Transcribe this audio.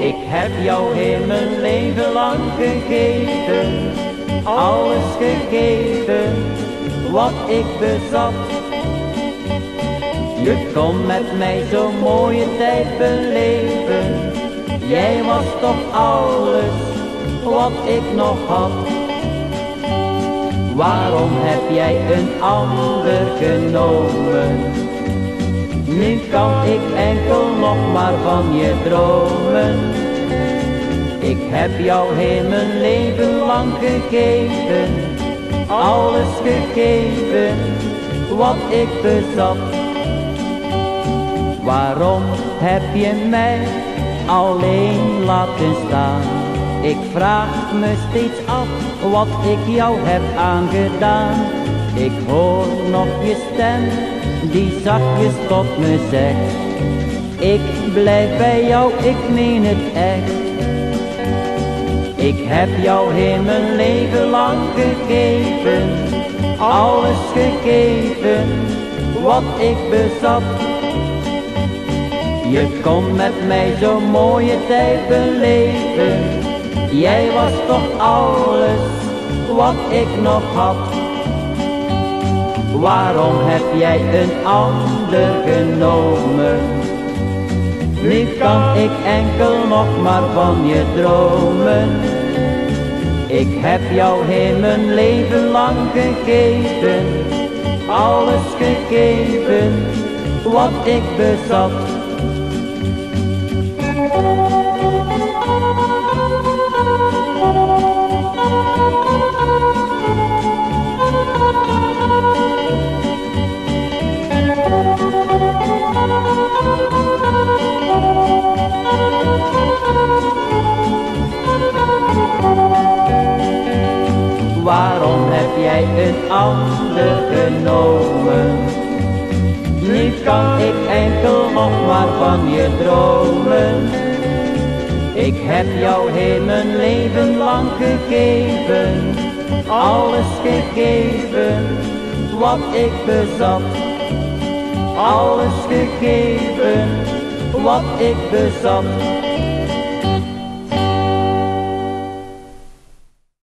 Ik heb jou heel mijn leven lang gegeven, alles gegeven wat ik bezat. Je kon met mij zo'n mooie tijd beleven, jij was toch alles wat ik nog had. Waarom heb jij een ander genomen? Nu kan ik enkel nog maar van je dromen. Ik heb jou heel mijn leven lang gegeven, alles gegeven wat ik bezat. Waarom heb je mij alleen laten staan? Ik vraag me steeds af wat ik jou heb aangedaan. Ik hoor nog je stem die zachtjes tot me zegt. Ik blijf bij jou, ik meen het echt. Ik heb jou heel mijn leven lang gegeven, alles gegeven wat ik bezat. Je kon met mij zo'n mooie tijd beleven, jij was toch alles wat ik nog had. Waarom heb jij een ander genomen? Nu kan ik enkel nog maar van je dromen. Ik heb jou heel mijn leven lang gegeven, alles gegeven wat ik bezat. Waarom heb jij een ander genomen? Nu kan ik enkel nog maar van je dromen. Ik heb jou heel mijn leven lang gegeven, alles gegeven wat ik bezat. Alles gegeven wat ik bezat.